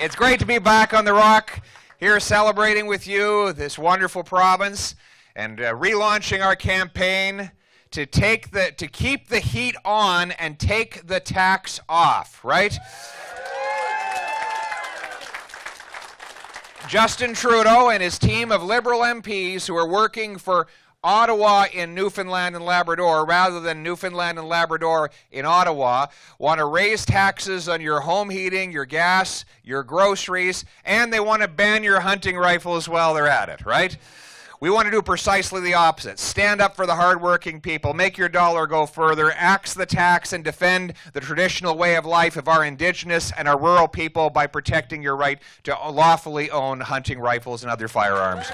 It's great to be back on the rock here celebrating with you this wonderful province and uh, relaunching our campaign to take the to keep the heat on and take the tax off, right? Justin Trudeau and his team of Liberal MPs who are working for Ottawa in Newfoundland and Labrador rather than Newfoundland and Labrador in Ottawa want to raise taxes on your home heating, your gas, your groceries, and they want to ban your hunting rifles while they're at it, right? We want to do precisely the opposite. Stand up for the hardworking people, make your dollar go further, axe the tax, and defend the traditional way of life of our indigenous and our rural people by protecting your right to lawfully own hunting rifles and other firearms.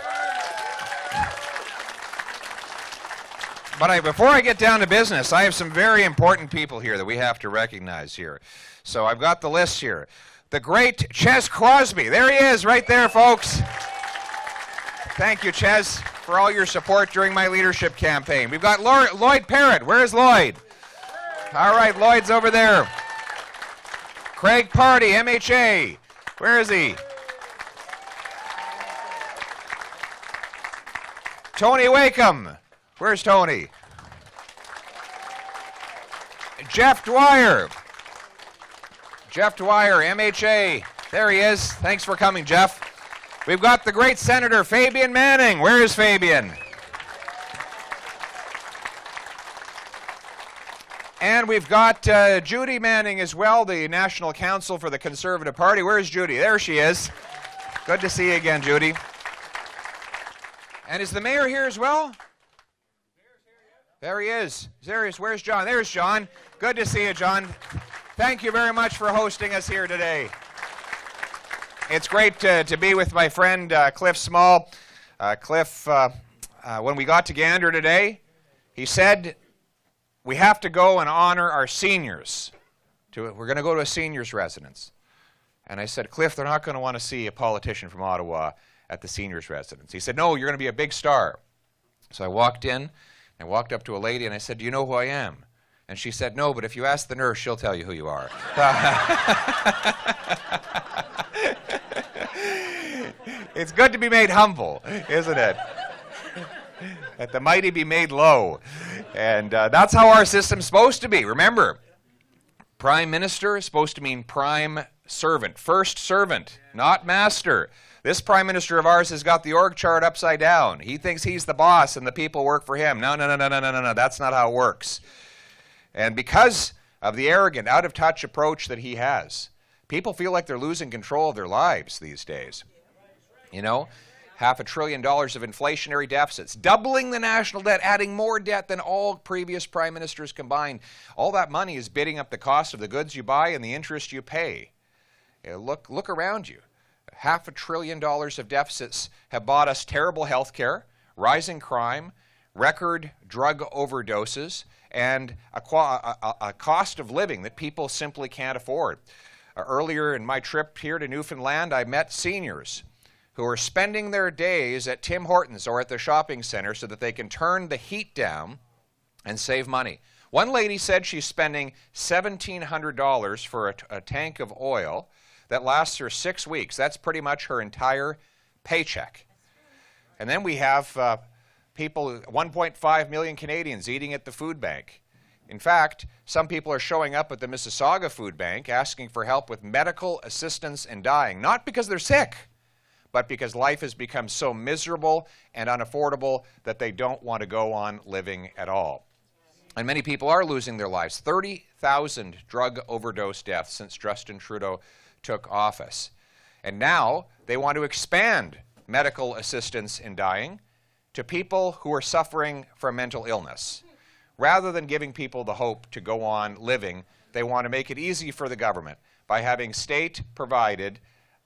But I, before I get down to business, I have some very important people here that we have to recognize here. So I've got the list here. The great Ches Crosby. There he is, right there, folks. Thank you, Ches, for all your support during my leadership campaign. We've got Lloyd Parrott. Where's Lloyd? All right, Lloyd's over there. Craig Pardy, MHA. Where is he? Tony Wakeham. Where's Tony? Jeff Dwyer. Jeff Dwyer, MHA. There he is. Thanks for coming, Jeff. We've got the great Senator Fabian Manning. Where is Fabian? And we've got uh, Judy Manning as well, the National Council for the Conservative Party. Where's Judy? There she is. Good to see you again, Judy. And is the mayor here as well? There he is. There he is. Where's John? There's John. Good to see you, John. Thank you very much for hosting us here today. It's great to, to be with my friend uh, Cliff Small. Uh, Cliff, uh, uh when we got to Gander today, he said, We have to go and honor our seniors. To, we're going to go to a seniors' residence. And I said, Cliff, they're not going to want to see a politician from Ottawa at the seniors' residence. He said, No, you're going to be a big star. So I walked in. I walked up to a lady and I said, Do you know who I am? And she said, No, but if you ask the nurse, she'll tell you who you are. it's good to be made humble, isn't it? that the mighty be made low. And uh, that's how our system's supposed to be. Remember, prime minister is supposed to mean prime servant, first servant, not master. This prime minister of ours has got the org chart upside down. He thinks he's the boss and the people work for him. No, no, no, no, no, no, no, no. That's not how it works. And because of the arrogant, out of touch approach that he has, people feel like they're losing control of their lives these days. You know, half a trillion dollars of inflationary deficits, doubling the national debt, adding more debt than all previous prime ministers combined. All that money is bidding up the cost of the goods you buy and the interest you pay. Know, look, look around you half a trillion dollars of deficits have bought us terrible health care, rising crime, record drug overdoses, and a, a, a, cost of living that people simply can't afford. Uh, earlier in my trip here to Newfoundland, I met seniors who are spending their days at Tim Hortons or at the shopping center so that they can turn the heat down and save money. One lady said she's spending $1,700 for a, a tank of oil that lasts her six weeks. That's pretty much her entire paycheck. And then we have uh, people, 1.5 million Canadians eating at the food bank. In fact, some people are showing up at the Mississauga Food Bank asking for help with medical assistance in dying, not because they're sick, but because life has become so miserable and unaffordable that they don't want to go on living at all. And many people are losing their lives. 30,000 drug overdose deaths since Justin Trudeau took office. And now they want to expand medical assistance in dying to people who are suffering from mental illness. Rather than giving people the hope to go on living, they want to make it easy for the government by having state provided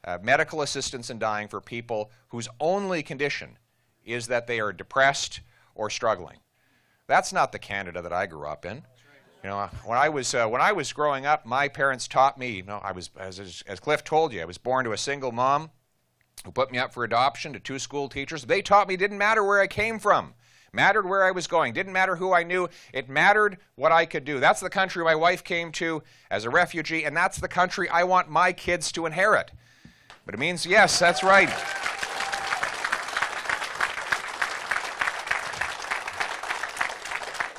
uh, medical assistance in dying for people whose only condition is that they are depressed or struggling. That's not the Canada that I grew up in. You know, when I was uh, when I was growing up, my parents taught me. You know, I was as, as Cliff told you, I was born to a single mom who put me up for adoption to two school teachers. They taught me didn't matter where I came from, mattered where I was going, didn't matter who I knew. It mattered what I could do. That's the country my wife came to as a refugee, and that's the country I want my kids to inherit. But it means, yes, that's right.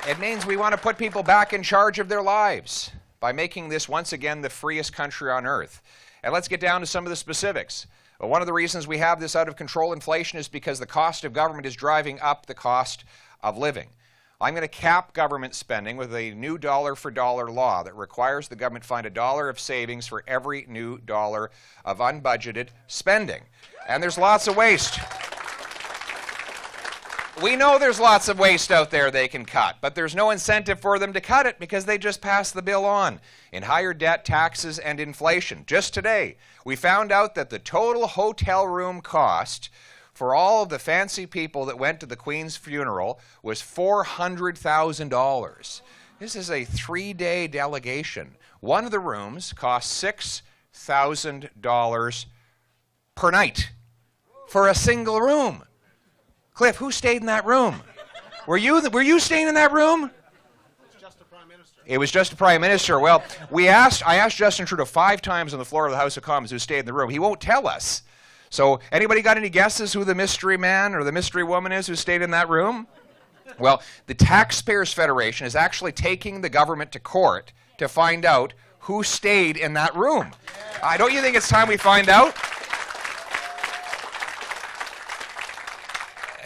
It means we want to put people back in charge of their lives by making this once again the freest country on earth. And let's get down to some of the specifics. Well, one of the reasons we have this out of control inflation is because the cost of government is driving up the cost of living. I'm going to cap government spending with a new dollar for dollar law that requires the government find a dollar of savings for every new dollar of unbudgeted spending. And there's lots of waste. We know there's lots of waste out there they can cut, but there's no incentive for them to cut it because they just pass the bill on in higher debt, taxes, and inflation. Just today, we found out that the total hotel room cost for all of the fancy people that went to the Queen's funeral was $400,000. This is a three day delegation. One of the rooms cost $6,000 per night for a single room. Cliff, who stayed in that room? Were you, were you staying in that room? It was just a prime minister. Well, we asked, I asked Justin Trudeau five times on the floor of the House of Commons who stayed in the room. He won't tell us. So, anybody got any guesses who the mystery man or the mystery woman is who stayed in that room? Well, the Taxpayers Federation is actually taking the government to court to find out who stayed in that room. Uh, don't you think it's time we find out?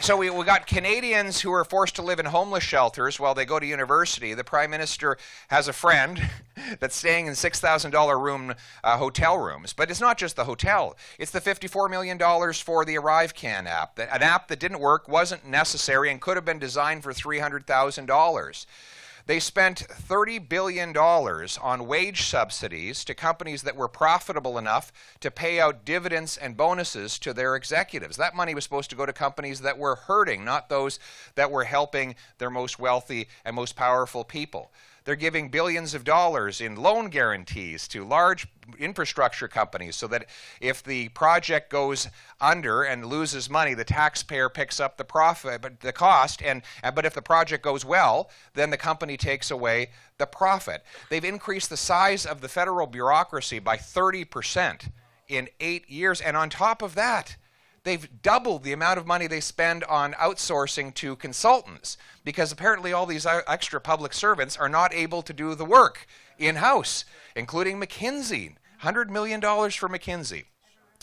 So we, we got Canadians who are forced to live in homeless shelters while they go to university. The Prime Minister has a friend that's staying in $6,000 room uh, hotel rooms. But it's not just the hotel. It's the $54 million for the ArriveCan app, an app that didn't work, wasn't necessary, and could have been designed for $300,000. They spent $30 billion on wage subsidies to companies that were profitable enough to pay out dividends and bonuses to their executives. That money was supposed to go to companies that were hurting, not those that were helping their most wealthy and most powerful people. They're giving billions of dollars in loan guarantees to large infrastructure companies so that if the project goes under and loses money, the taxpayer picks up the profit, but the cost. And, but if the project goes well, then the company takes away the profit. They've increased the size of the federal bureaucracy by 30% in eight years. And on top of that, they've doubled the amount of money they spend on outsourcing to consultants because apparently all these extra public servants are not able to do the work in house, including McKinsey. $100 million for McKinsey.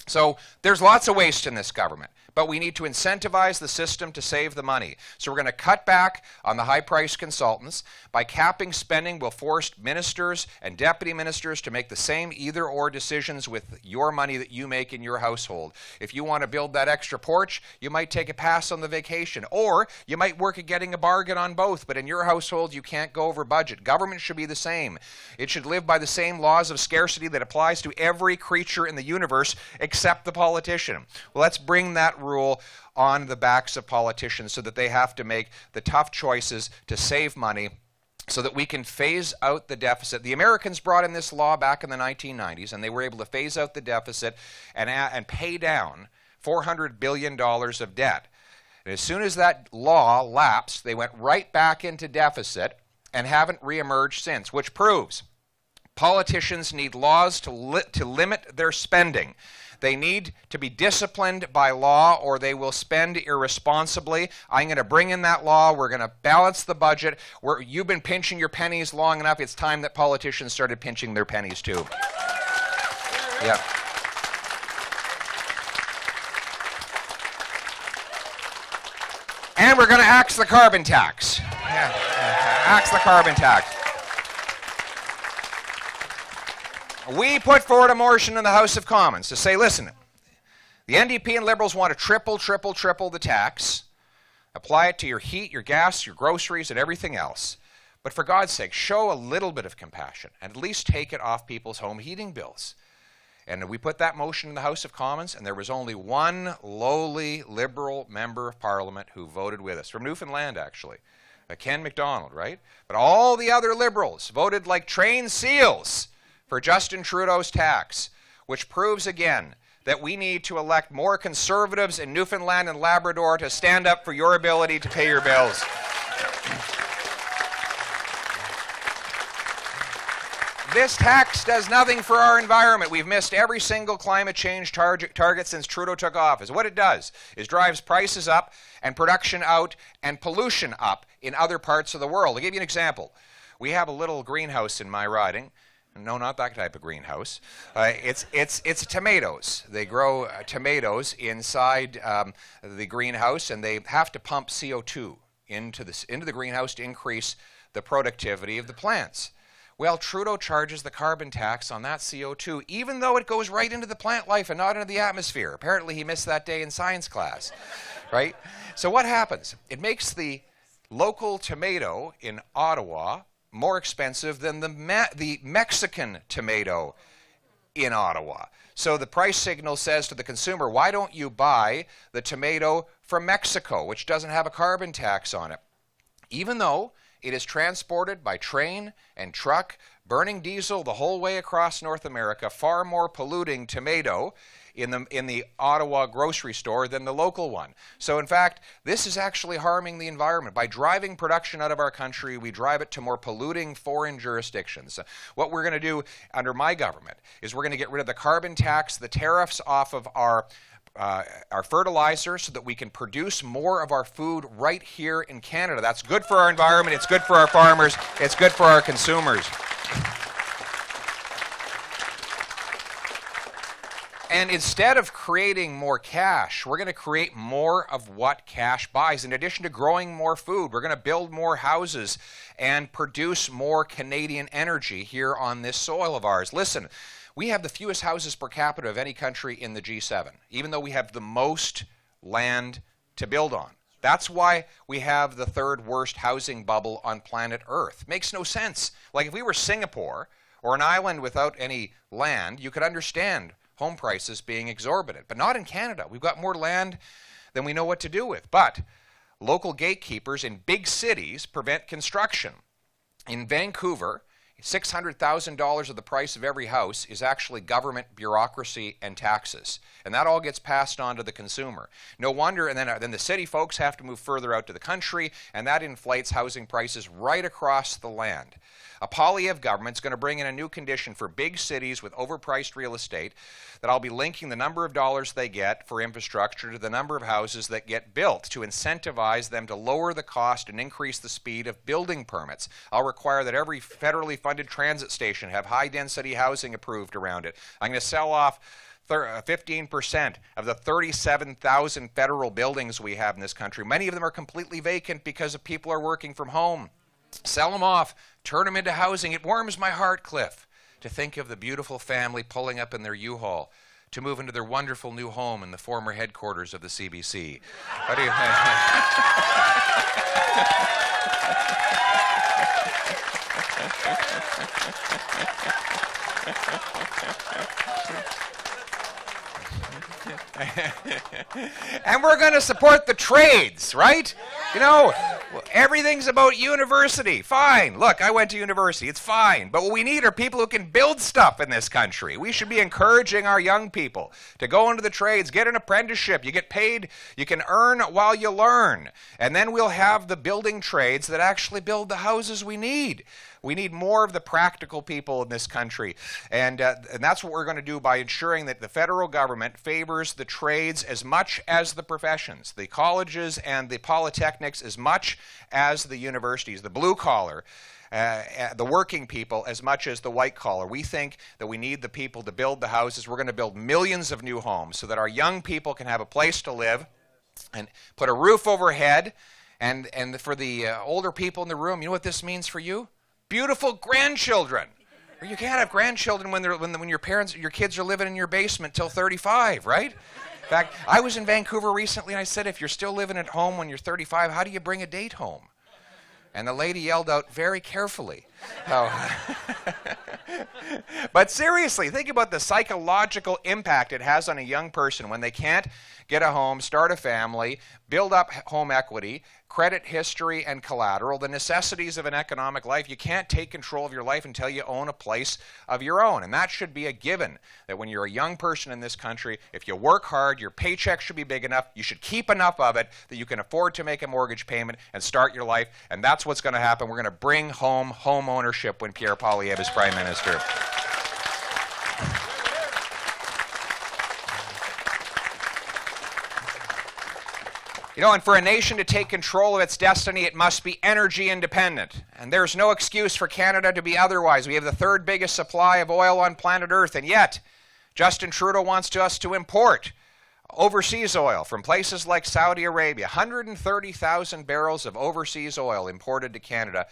So there's lots of waste in this government but we need to incentivize the system to save the money. So we're going to cut back on the high priced consultants. By capping spending, we'll force ministers and deputy ministers to make the same either or decisions with your money that you make in your household. If you want to build that extra porch, you might take a pass on the vacation, or you might work at getting a bargain on both, but in your household, you can't go over budget. Government should be the same. It should live by the same laws of scarcity that applies to every creature in the universe except the politician. Well, let's bring that rule on the backs of politicians so that they have to make the tough choices to save money so that we can phase out the deficit. The Americans brought in this law back in the 1990s, and they were able to phase out the deficit and, and pay down $400 billion of debt. And as soon as that law lapsed, they went right back into deficit and haven't reemerged since, which proves politicians need laws to, li- to limit their spending. They need to be disciplined by law or they will spend irresponsibly. I'm going to bring in that law. We're going to balance the budget. We're, you've been pinching your pennies long enough. It's time that politicians started pinching their pennies too. Yeah. And we're going to axe the carbon tax. Yeah. Axe the carbon tax. We put forward a motion in the House of Commons to say, listen, the NDP and Liberals want to triple, triple, triple the tax, apply it to your heat, your gas, your groceries, and everything else. But for God's sake, show a little bit of compassion and at least take it off people's home heating bills. And we put that motion in the House of Commons, and there was only one lowly Liberal member of Parliament who voted with us, from Newfoundland, actually. Uh, Ken McDonald, right? But all the other Liberals voted like trained seals for Justin Trudeau's tax, which proves again that we need to elect more conservatives in Newfoundland and Labrador to stand up for your ability to pay your bills. This tax does nothing for our environment. We've missed every single climate change target, target since Trudeau took office. What it does is drives prices up and production out and pollution up in other parts of the world. I'll give you an example. We have a little greenhouse in my riding. No, not that type of greenhouse. Uh, it's, it's, it's tomatoes. They grow uh, tomatoes inside um, the greenhouse, and they have to pump CO2 into, this, into the greenhouse to increase the productivity of the plants. Well, Trudeau charges the carbon tax on that CO2, even though it goes right into the plant life and not into the atmosphere. Apparently, he missed that day in science class, right? So, what happens? It makes the local tomato in Ottawa more expensive than the, the Mexican tomato in Ottawa. So the price signal says to the consumer, why don't you buy the tomato from Mexico, which doesn't have a carbon tax on it? Even though it is transported by train and truck, burning diesel the whole way across North America, far more polluting tomato in the, in the Ottawa grocery store than the local one. So, in fact, this is actually harming the environment. By driving production out of our country, we drive it to more polluting foreign jurisdictions. What we're going to do under my government is we're going to get rid of the carbon tax, the tariffs off of our uh, our fertilizer so that we can produce more of our food right here in Canada. That's good for our environment, it's good for our farmers, it's good for our consumers. And instead of creating more cash, we're going to create more of what cash buys. In addition to growing more food, we're going to build more houses and produce more Canadian energy here on this soil of ours. Listen, we have the fewest houses per capita of any country in the G7, even though we have the most land to build on. That's why we have the third worst housing bubble on planet Earth. Makes no sense. Like if we were Singapore or an island without any land, you could understand home prices being exorbitant. But not in Canada. We've got more land than we know what to do with. But local gatekeepers in big cities prevent construction. In Vancouver, $600,000 of the price of every house is actually government bureaucracy and taxes. And that all gets passed on to the consumer. No wonder, and then, uh, then the city folks have to move further out to the country, and that inflates housing prices right across the land. A Poilievre government is going to bring in a new condition for big cities with overpriced real estate that I'll be linking the number of dollars they get for infrastructure to the number of houses that get built to incentivize them to lower the cost and increase the speed of building permits. I'll require that every federally funded transit station have high density housing approved around it. I'm going to sell off 15% uh, of the 37,000 federal buildings we have in this country. Many of them are completely vacant because of people are working from home. Sell them off, turn them into housing. It warms my heart, Cliff, to think of the beautiful family pulling up in their U-Haul to move into their wonderful new home in the former headquarters of the CBC. What do you think? and we're going to support the trades, right? You know, everything's about university. Fine. Look, I went to university. It's fine. But what we need are people who can build stuff in this country. We should be encouraging our young people to go into the trades, get an apprenticeship. You get paid, you can earn while you learn. And then we'll have the building trades that actually build the houses we need. We need more of the practical people in this country. And, uh, and that's what we're going to do by ensuring that the federal government favors the trades as much as the professions, the colleges and the polytechnics as much as the universities, the blue collar. Uh, uh, the working people as much as the white collar. We think that we need the people to build the houses. We're going to build millions of new homes so that our young people can have a place to live and put a roof overhead. And, and for the uh, older people in the room, you know what this means for you? Beautiful grandchildren. You can't have grandchildren when, they're, when, when your parents, your kids are living in your basement till 35, right? In fact, I was in Vancouver recently and I said, if you're still living at home when you're 35, how do you bring a date home? And the lady yelled out very carefully. Oh. but seriously, think about the psychological impact it has on a young person when they can't get a home, start a family, build up home equity, credit history and collateral, the necessities of an economic life. You can't take control of your life until you own a place of your own. And that should be a given that when you're a young person in this country, if you work hard, your paycheck should be big enough, you should keep enough of it that you can afford to make a mortgage payment and start your life. And that's what's going to happen. We're going to bring home home ownership when Pierre Poilievre is Prime Minister. You know, and for a nation to take control of its destiny, it must be energy independent. And there's no excuse for Canada to be otherwise. We have the third biggest supply of oil on planet Earth, and yet Justin Trudeau wants us to import overseas oil from places like Saudi Arabia. 130,000 barrels of overseas oil imported to Canada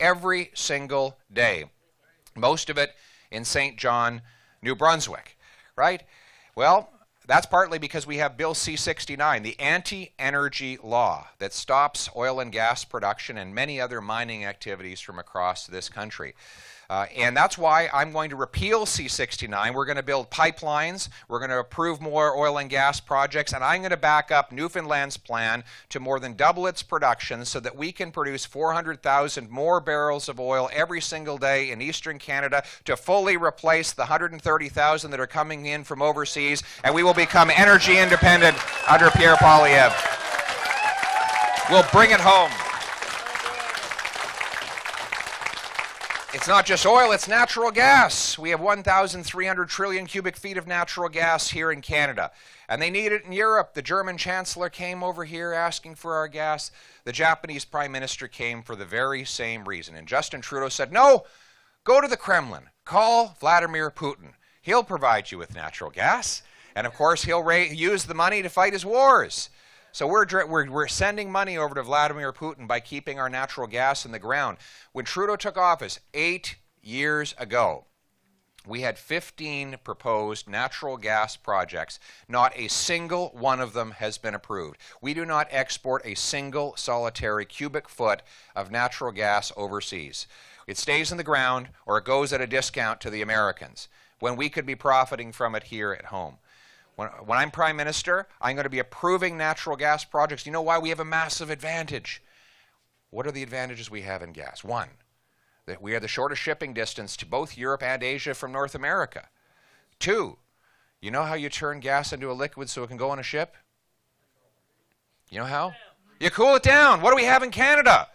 every single day. Most of it in Saint John, New Brunswick, right? Well, that's partly because we have Bill C 69, the anti energy law that stops oil and gas production and many other mining activities from across this country. Uh, and that's why I'm going to repeal C69. We're going to build pipelines. We're going to approve more oil and gas projects. And I'm going to back up Newfoundland's plan to more than double its production so that we can produce 400,000 more barrels of oil every single day in eastern Canada to fully replace the 130,000 that are coming in from overseas. And we will become energy independent under Pierre Poilievre. We'll bring it home. It's not just oil, it's natural gas. We have 1,300 trillion cubic feet of natural gas here in Canada. And they need it in Europe. The German chancellor came over here asking for our gas. The Japanese prime minister came for the very same reason. And Justin Trudeau said, no, go to the Kremlin. Call Vladimir Putin. He'll provide you with natural gas. And of course, he'll use the money to fight his wars. So we're, we're, we're sending money over to Vladimir Putin by keeping our natural gas in the ground. When Trudeau took office eight years ago, we had 15 proposed natural gas projects. Not a single one of them has been approved. We do not export a single solitary cubic foot of natural gas overseas. It stays in the ground or it goes at a discount to the Americans when we could be profiting from it here at home. When, when I'm prime minister, I'm going to be approving natural gas projects. You know why we have a massive advantage? What are the advantages we have in gas? One, that we have the shortest shipping distance to both Europe and Asia from North America. Two, you know how you turn gas into a liquid so it can go on a ship? You know how? You cool it down. What do we have in Canada?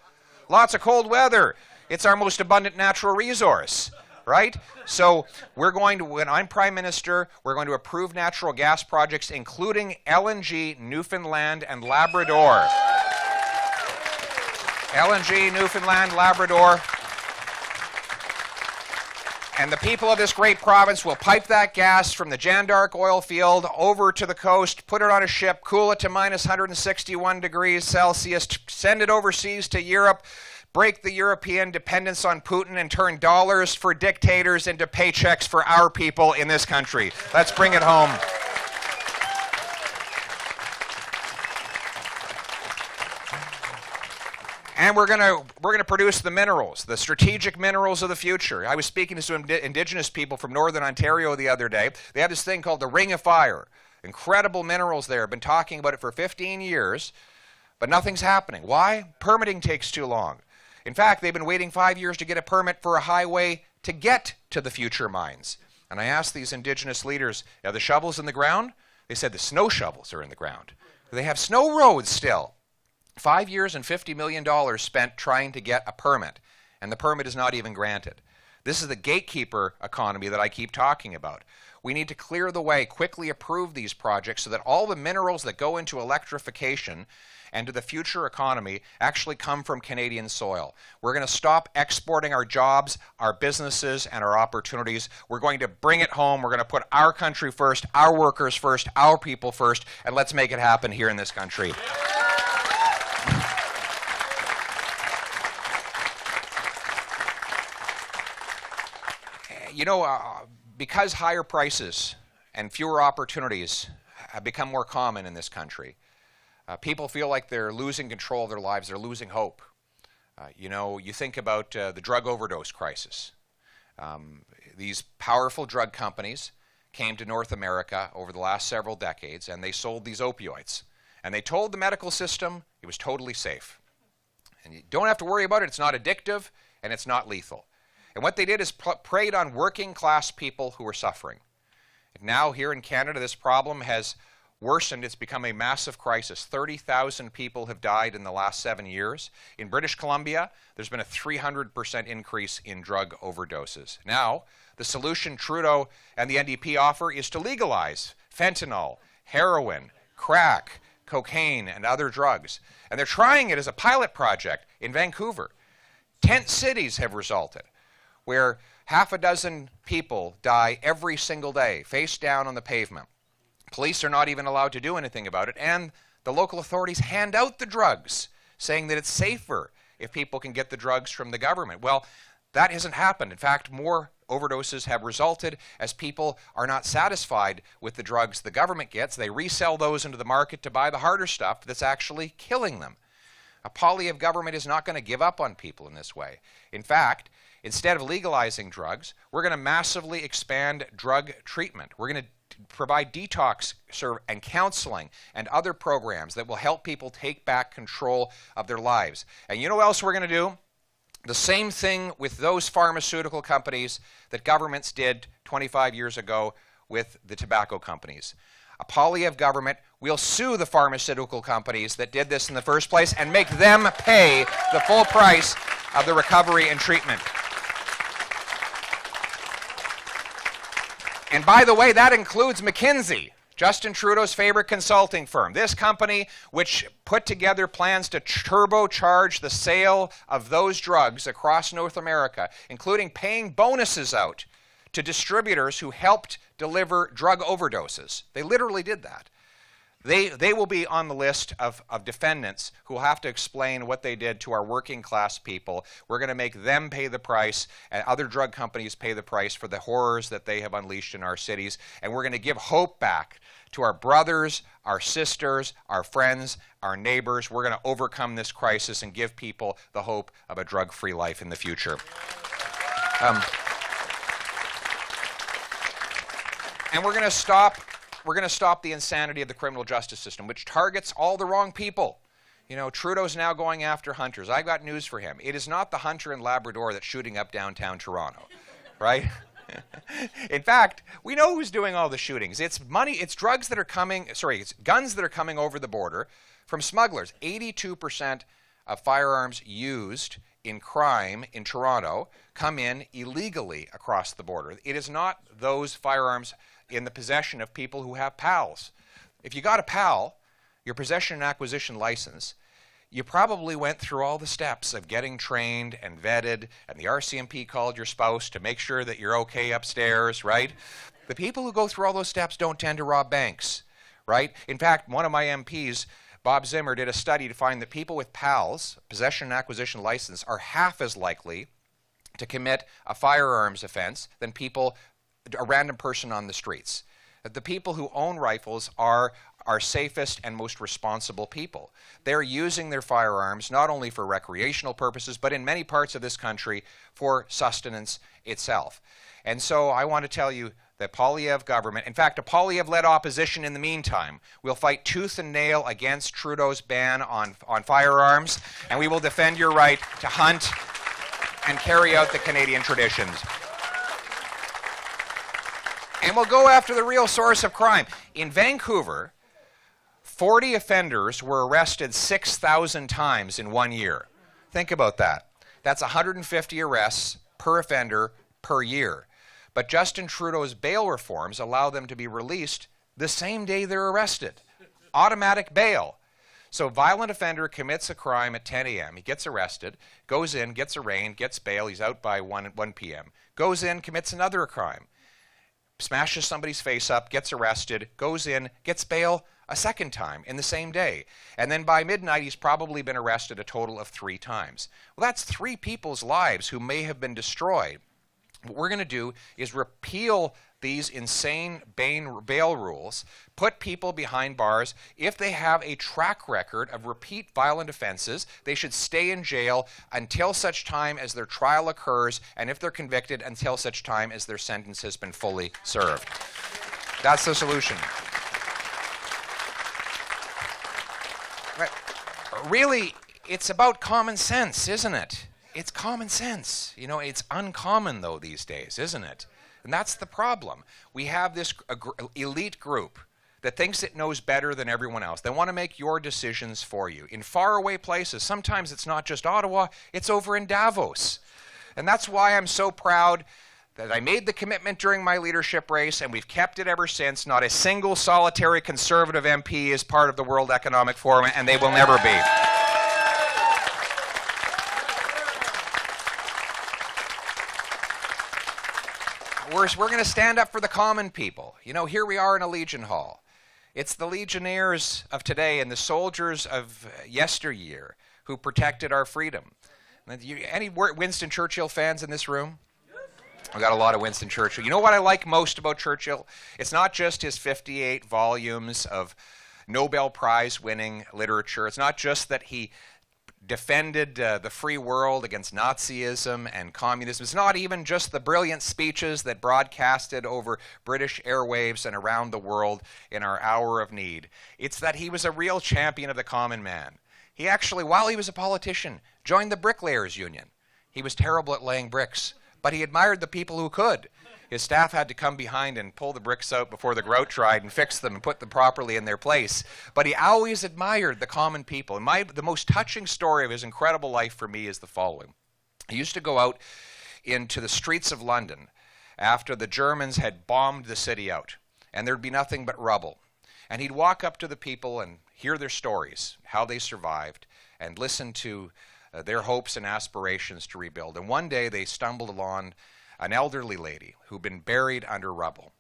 Lots of cold weather. It's our most abundant natural resource right? So we're going to, when I'm prime minister, we're going to approve natural gas projects, including LNG, Newfoundland, and Labrador. LNG, Newfoundland, Labrador. And the people of this great province will pipe that gas from the Jeanne d'Arc oil field over to the coast, put it on a ship, cool it to minus 161 degrees Celsius, send it overseas to Europe, break the European dependence on Putin and turn dollars for dictators into paychecks for our people in this country. Let's bring it home. And we're going to we're going to produce the minerals, the strategic minerals of the future. I was speaking to some indigenous people from northern Ontario the other day. They have this thing called the Ring of Fire. Incredible minerals there. Been talking about it for 15 years, but nothing's happening. Why? Permitting takes too long. In fact, they've been waiting five years to get a permit for a highway to get to the future mines. And I asked these indigenous leaders, are the shovels in the ground? They said the snow shovels are in the ground. They have snow roads still. Five years and $50 million spent trying to get a permit, and the permit is not even granted. This is the gatekeeper economy that I keep talking about. We need to clear the way, quickly approve these projects so that all the minerals that go into electrification and to the future economy actually come from Canadian soil. We're going to stop exporting our jobs, our businesses, and our opportunities. We're going to bring it home. We're going to put our country first, our workers first, our people first, and let's make it happen here in this country. You know, uh, because higher prices and fewer opportunities have become more common in this country, uh, people feel like they're losing control of their lives, they're losing hope. Uh, you know, you think about uh, the drug overdose crisis. Um, these powerful drug companies came to North America over the last several decades and they sold these opioids. And they told the medical system it was totally safe. And you don't have to worry about it, it's not addictive and it's not lethal. And what they did is preyed on working class people who were suffering. And now, here in Canada, this problem has worsened. It's become a massive crisis. 30,000 people have died in the last seven years. In British Columbia, there's been a 300% increase in drug overdoses. Now, the solution Trudeau and the NDP offer is to legalize fentanyl, heroin, crack, cocaine, and other drugs. And they're trying it as a pilot project in Vancouver. Tent cities have resulted, where half a dozen people die every single day, face down on the pavement. Police are not even allowed to do anything about it, and the local authorities hand out the drugs, saying that it's safer if people can get the drugs from the government. Well, that hasn't happened. In fact, more overdoses have resulted as people are not satisfied with the drugs the government gets. They resell those into the market to buy the harder stuff that's actually killing them. A Poilievre government is not going to give up on people in this way. In fact, instead of legalizing drugs, we're going to massively expand drug treatment. We're going to provide detox and counseling and other programs that will help people take back control of their lives. And you know what else we're going to do? The same thing with those pharmaceutical companies that governments did 25 years ago with the tobacco companies. A Poilievre government will sue the pharmaceutical companies that did this in the first place and make them pay the full price of the recovery and treatment. And by the way, that includes McKinsey, Justin Trudeau's favorite consulting firm. This company, which put together plans to turbocharge the sale of those drugs across North America, including paying bonuses out to distributors who helped deliver drug overdoses. They literally did that. They, they will be on the list of, of defendants who will have to explain what they did to our working class people. We're going to make them pay the price, and other drug companies pay the price for the horrors that they have unleashed in our cities. And we're going to give hope back to our brothers, our sisters, our friends, our neighbors. We're going to overcome this crisis and give people the hope of a drug free life in the future. Um, and we're going to stop we're going to stop the insanity of the criminal justice system, which targets all the wrong people. You know, Trudeau's now going after hunters. I've got news for him. It is not the hunter in Labrador that's shooting up downtown Toronto, right? in fact, we know who's doing all the shootings. It's money, it's drugs that are coming, sorry, it's guns that are coming over the border from smugglers. 82% of firearms used in crime in Toronto come in illegally across the border. It is not those firearms in the possession of people who have PALs. If you got a PAL, your possession and acquisition license, you probably went through all the steps of getting trained and vetted, and the RCMP called your spouse to make sure that you're okay upstairs, right? The people who go through all those steps don't tend to rob banks, right? In fact, one of my MPs, Bob Zimmer, did a study to find that people with PALs, possession and acquisition license, are half as likely to commit a firearms offense than people a random person on the streets. The people who own rifles are our safest and most responsible people. They're using their firearms not only for recreational purposes, but in many parts of this country for sustenance itself. And so I want to tell you that Poilievre government, in fact, a Poilievre-led opposition in the meantime, will fight tooth and nail against Trudeau's ban on, on firearms, and we will defend your right to hunt and carry out the Canadian traditions. And we'll go after the real source of crime. In Vancouver, 40 offenders were arrested 6,000 times in one year. Think about that. That's 150 arrests per offender per year. But Justin Trudeau's bail reforms allow them to be released the same day they're arrested. Automatic bail. So violent offender commits a crime at 10 a.m. He gets arrested, goes in, gets arraigned, gets bail. He's out by 1, 1 p.m. Goes in, commits another crime smashes somebody's face up, gets arrested, goes in, gets bail a second time in the same day. And then by midnight, he's probably been arrested a total of three times. Well, that's three people's lives who may have been destroyed. What we're going to do is repeal these insane bail rules, put people behind bars. If they have a track record of repeat violent offenses, they should stay in jail until such time as their trial occurs, and if they're convicted, until such time as their sentence has been fully served. That's the solution. Right. Really, it's about common sense, isn't it? It's common sense. You know, it's uncommon, though, these days, isn't it? And that's the problem. We have this elite group that thinks it knows better than everyone else. They want to make your decisions for you. In faraway places, sometimes it's not just Ottawa, it's over in Davos. And that's why I'm so proud that I made the commitment during my leadership race, and we've kept it ever since. Not a single solitary conservative MP is part of the World Economic Forum, and they will never be. We're, we're going to stand up for the common people. You know, here we are in a Legion Hall. It's the legionnaires of today and the soldiers of yesteryear who protected our freedom. Any Winston Churchill fans in this room? I've got a lot of Winston Churchill. You know what I like most about Churchill? It's not just his 58 volumes of Nobel Prize winning literature. It's not just that he defended uh, the free world against Nazism and communism. It's not even just the brilliant speeches that broadcasted over British airwaves and around the world in our hour of need. It's that he was a real champion of the common man. He actually, while he was a politician, joined the Bricklayers Union. He was terrible at laying bricks, but he admired the people who could. His staff had to come behind and pull the bricks out before the grout dried and fix them and put them properly in their place. But he always admired the common people. And my, the most touching story of his incredible life for me is the following. He used to go out into the streets of London after the Germans had bombed the city out, and there'd be nothing but rubble. And he'd walk up to the people and hear their stories, how they survived, and listen to uh, their hopes and aspirations to rebuild. And one day they stumbled along an elderly lady who'd been buried under rubble.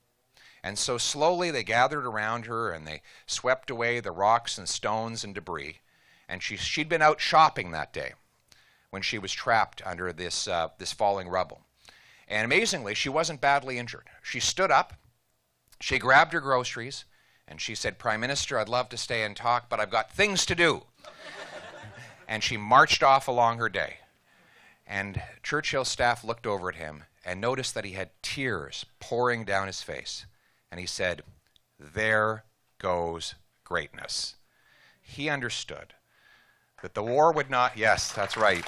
And so slowly they gathered around her and they swept away the rocks and stones and debris. And she, she'd been out shopping that day when she was trapped under this, uh, this falling rubble. And amazingly, she wasn't badly injured. She stood up, she grabbed her groceries, and she said, Prime Minister, I'd love to stay and talk, but I've got things to do. And she marched off along her day. And Churchill's staff looked over at him and noticed that he had tears pouring down his face. And he said, There goes greatness. He understood that the war would not, yes, that's right.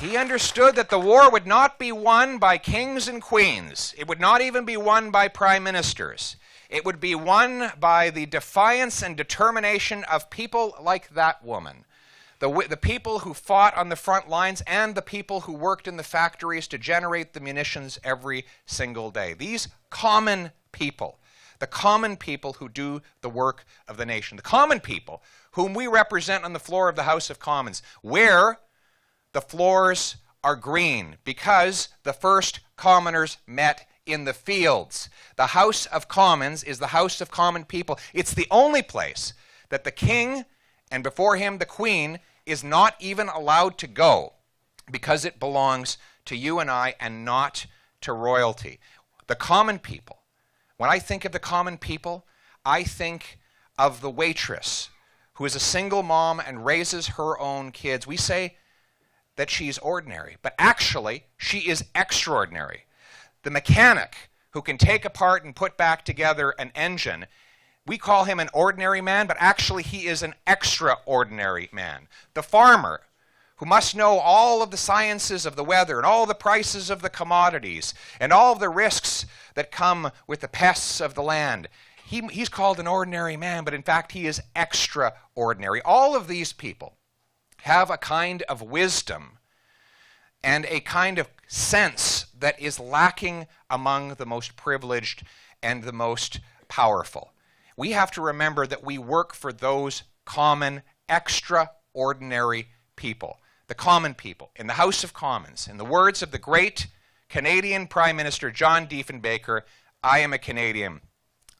He understood that the war would not be won by kings and queens. It would not even be won by prime ministers. It would be won by the defiance and determination of people like that woman the, the people who fought on the front lines and the people who worked in the factories to generate the munitions every single day. These common people, the common people who do the work of the nation, the common people whom we represent on the floor of the House of Commons, where the floors are green because the first commoners met in the fields. The House of Commons is the House of Common People. It's the only place that the king and before him the queen is not even allowed to go because it belongs to you and I and not to royalty. The common people. When I think of the common people, I think of the waitress who is a single mom and raises her own kids. We say that she's ordinary, but actually, she is extraordinary. The mechanic who can take apart and put back together an engine we call him an ordinary man, but actually he is an extraordinary man. The farmer, who must know all of the sciences of the weather and all the prices of the commodities and all the risks that come with the pests of the land. He, he's called an ordinary man, but in fact, he is extraordinary. All of these people have a kind of wisdom and a kind of sense that is lacking among the most privileged and the most powerful we have to remember that we work for those common, extraordinary people, the common people, in the House of Commons. In the words of the great Canadian Prime Minister John Diefenbaker, I am a Canadian,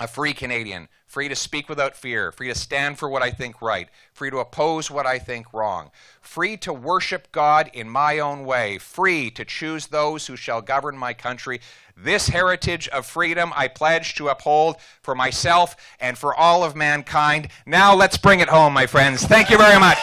a free Canadian, free to speak without fear, free to stand for what I think right, free to oppose what I think wrong, free to worship God in my own way, free to choose those who shall govern my country. This heritage of freedom I pledge to uphold for myself and for all of mankind. Now let's bring it home, my friends. Thank you very much.